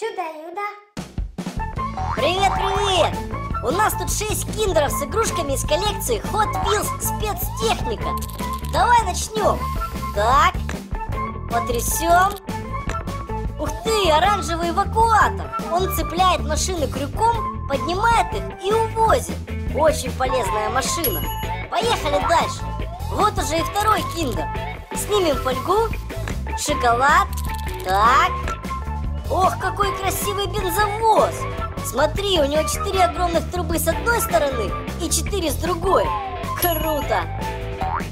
Чудо-юдо. Привет, привет! У нас тут 6 киндеров с игрушками из коллекции Hot Wheels спецтехника. Давай начнем. Так, потрясем. Ух ты, оранжевый эвакуатор. Он цепляет машины крюком, поднимает их и увозит. Очень полезная машина. Поехали дальше. Вот уже и второй киндер. Снимем фольгу, шоколад. Так. Ох, какой красивый бензовоз. Смотри, у него четыре огромных трубы с одной стороны и четыре с другой. Круто!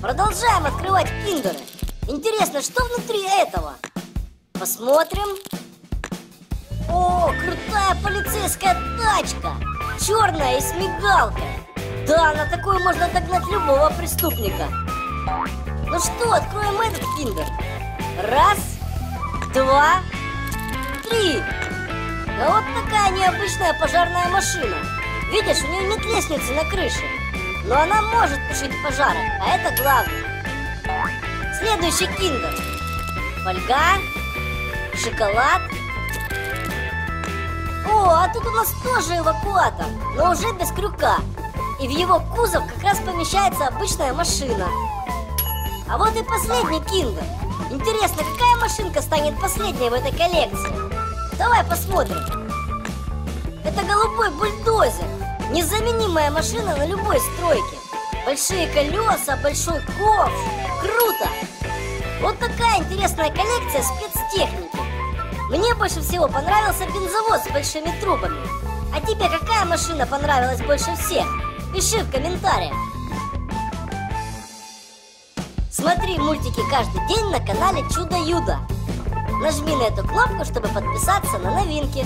Продолжаем открывать киндеры. Интересно, что внутри этого? Посмотрим. О, крутая полицейская тачка! Черная и с мигалкой. Да, на такую можно догнать любого преступника. Ну что, откроем этот киндер. Раз, два, три. А вот такая необычная пожарная машина. Видишь, у нее нет лестницы на крыше. Но она может тушить пожары, а это главное. Следующий киндер. Фольга, шоколад. О, а тут у нас тоже эвакуатор, но уже без крюка. И в его кузов как раз помещается обычная машина. А вот и последний киндер. Интересно, какая машинка станет последней в этой коллекции? Давай посмотрим. Это голубой бульдозер. Незаменимая машина на любой стройке. Большие колеса, большой ковш. Круто! Вот такая интересная коллекция спецтехники. Мне больше всего понравился бензовоз с большими трубами. А тебе какая машина понравилась больше всех? Пиши в комментариях. Смотри мультики каждый день на канале Чудо-Юдо. Нажми на эту кнопку, чтобы подписаться на новинки.